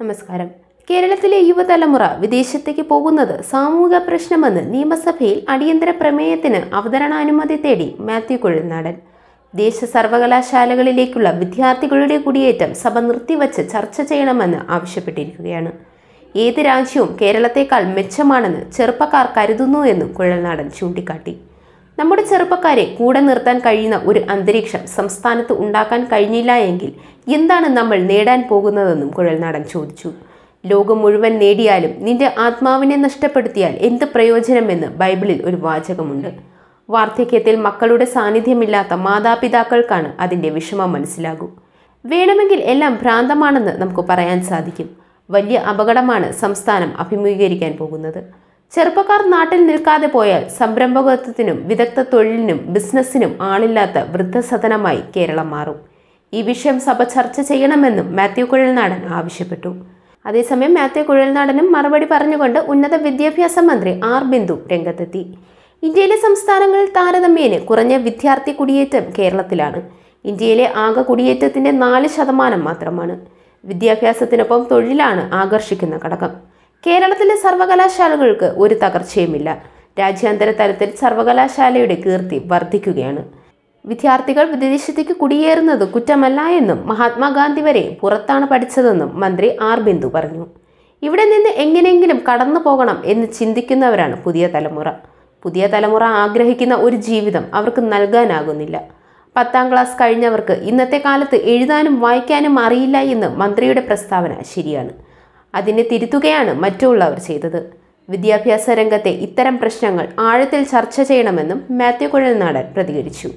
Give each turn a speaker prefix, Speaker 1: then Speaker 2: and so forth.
Speaker 1: നമസ്കാരം. കേരളത്തിലെ യുവതലമുറ വിദേശത്തേക്ക് പോകുന്നത് സാമൂഹിക പ്രശ്നമെന്ന് നിയമസഭയിൽ അടിയന്തര പ്രമേയത്തിന് അവതരണാനുമതി തേടി മാത്യു കൊഴുനാടൻ ദേശ സർവകലാശാലകളിലേക്കുള്ള വിദ്യാർത്ഥികളുടെ കുടിയേറ്റം സഭ നിർത്തിവച്ച് ചർച്ച ചെയ്യണമെന്ന് ആവശ്യപ്പെട്ടിരിക്കുകയാണ്. ഏത് രാജ്യവും കേരളത്തെക്കാൾ മെച്ചമാണെന്ന് ചെറുപ്പക്കാർ കരുതുന്നു എന്നും കുഴൽനാടൻ ചൂണ്ടിക്കാട്ടി. നമ്മുടെ ചെറുപ്പക്കാരെ കൂടെ നിർത്താൻ കഴിയുന്ന ഒരു അന്തരീക്ഷം സംസ്ഥാനത്ത് ഉണ്ടാക്കാൻ കഴിഞ്ഞില്ല എങ്കിൽ എന്താണ് നമ്മൾ നേടാൻ പോകുന്നതെന്നും കുഴൽനാടൻ ചോദിച്ചു. ലോകം മുഴുവൻ നേടിയാലും നിന്റെ ആത്മാവിനെ നഷ്ടപ്പെടുത്തിയാൽ എന്ത് പ്രയോജനമെന്ന് ബൈബിളിൽ ഒരു വാചകമുണ്ട്. വാർദ്ധക്യത്തിൽ മക്കളുടെ സാന്നിധ്യമില്ലാത്ത മാതാപിതാക്കൾക്കാണ് അതിന്റെ വിഷമം മനസ്സിലാകൂ. വേണമെങ്കിൽ എല്ലാം ഭ്രാന്തമാണെന്ന് നമുക്ക് പറയാൻ സാധിക്കും. വലിയ അപകടമാണ് സംസ്ഥാനം അഭിമുഖീകരിക്കാൻ പോകുന്നത്. ചെറുപ്പക്കാർ നാട്ടിൽ നിൽക്കാതെ പോയാൽ സംരംഭകത്വത്തിനും വിദഗ്ധ തൊഴിലിനും ബിസിനസ്സിനും ആളില്ലാത്ത വൃദ്ധസദനമായി കേരളം മാറും. ഈ വിഷയം സഭ ചർച്ച ചെയ്യണമെന്നും മാത്യു കുഴൽനാടൻ ആവശ്യപ്പെട്ടു. അതേസമയം മാത്യു കുഴൽനാടനും മറുപടി പറഞ്ഞുകൊണ്ട് ഉന്നത വിദ്യാഭ്യാസ മന്ത്രി ആർ ബിന്ദു രംഗത്തെത്തി. ഇന്ത്യയിലെ സംസ്ഥാനങ്ങളിൽ താരതമ്യേന കുറഞ്ഞ വിദ്യാർത്ഥി കുടിയേറ്റം കേരളത്തിലാണ്. ഇന്ത്യയിലെ ആകെ കുടിയേറ്റത്തിന്റെ നാല് ശതമാനം മാത്രമാണ്. വിദ്യാഭ്യാസത്തിനൊപ്പം തൊഴിലാണ് ആകർഷിക്കുന്ന ഘടകം. കേരളത്തിലെ സർവകലാശാലകൾക്ക് ഒരു തകർച്ചയുമില്ല. രാജ്യാന്തര തലത്തിൽ സർവകലാശാലയുടെ കീർത്തി വർദ്ധിക്കുകയാണ്. വിദ്യാർത്ഥികൾ വിദേശത്തേക്ക് കുടിയേറുന്നത് കുറ്റമല്ല എന്നും മഹാത്മാഗാന്ധി വരെ പുറത്താണ് പഠിച്ചതെന്നും മന്ത്രി ആർ. ബിന്ദു പറഞ്ഞു. ഇവിടെ നിന്ന് എങ്ങനെയെങ്കിലും കടന്നു പോകണം എന്ന് ചിന്തിക്കുന്നവരാണ് പുതിയ തലമുറ. പുതിയ തലമുറ ആഗ്രഹിക്കുന്ന ഒരു ജീവിതം അവർക്ക് നൽകാനാകുന്നില്ല. പത്താം ക്ലാസ് കഴിഞ്ഞവർക്ക് ഇന്നത്തെ കാലത്ത് എഴുതാനും വായിക്കാനും അറിയില്ല എന്ന് മന്ത്രിയുടെ പ്രസ്താവന ശരിയാണ്. അതിനെ തിരുത്തുകയാണ് മറ്റുള്ളവർ ചെയ്തത്. വിദ്യാഭ്യാസ രംഗത്തെ ഇത്തരം പ്രശ്നങ്ങൾ ആഴത്തിൽ ചർച്ച ചെയ്യണമെന്നും മാത്യു കുഴൽനാടൻ പ്രതികരിച്ചു.